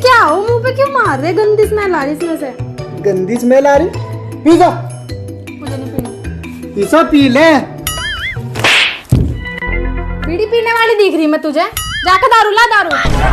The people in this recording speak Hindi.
क्या हो? मुँह पे क्यों मार रहे गंदी स्मेल आ रही इसमें से। गंदी स्मेल आ रही? पी जा मुझे नहीं पीना। पीसा पी ले। बीड़ी पीने वाली दिख रही मैं तुझे। जाकर दारू ला दारू।